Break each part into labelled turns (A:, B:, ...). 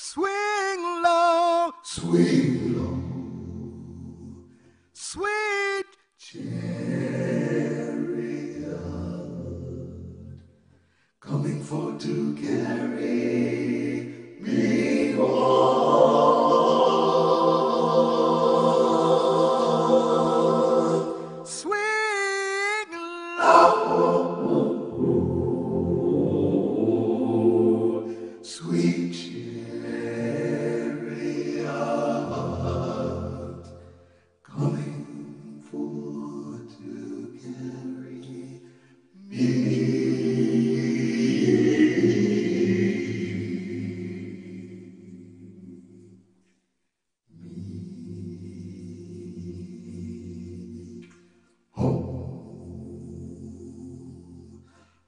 A: Swing low,
B: swing low,
A: sweet
B: chariot, coming for to carry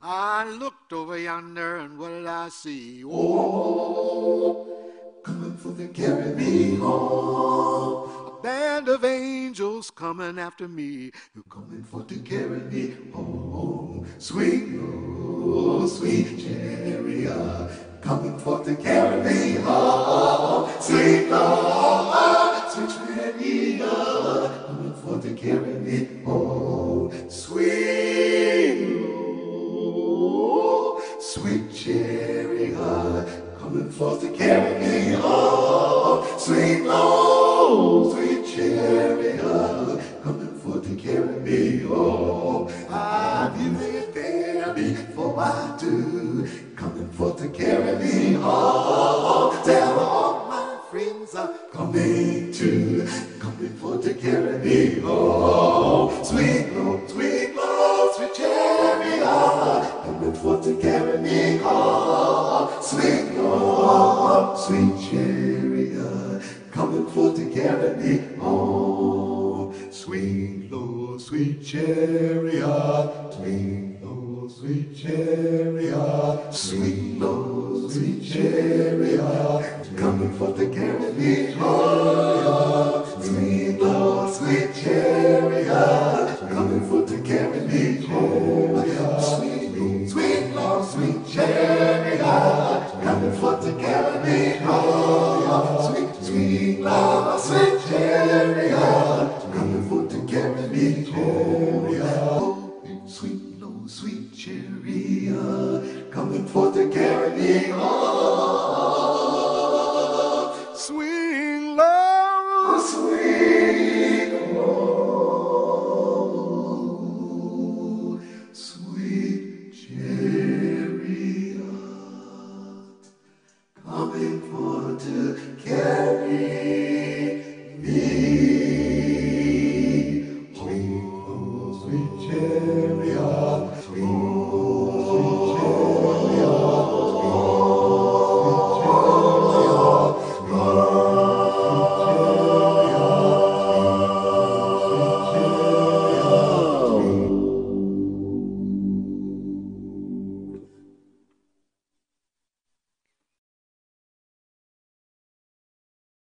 A: I looked over yonder and what did I see?
B: Oh, coming for to carry me home.
A: A band of angels coming after me.
B: You're coming for to carry me home. Swing low, coming for to carry me home. Sweet low, sweet chariot, coming for to carry me home. I've been there before I do, coming for to carry me home. Tell all my friends are coming to, coming for to carry me home. Sweet Lord, sweet Lord, oh, sweet chariot, coming for to carry me home. Sweet Lord, sweet chariot, coming for to carry me home. Sweet Lord, sweet chariot, sweet Lord, sweet chariot, sweet Lord, sweet chariot, coming for to carry me home. Sweet Lord, sweet chariot, coming for to carry me home.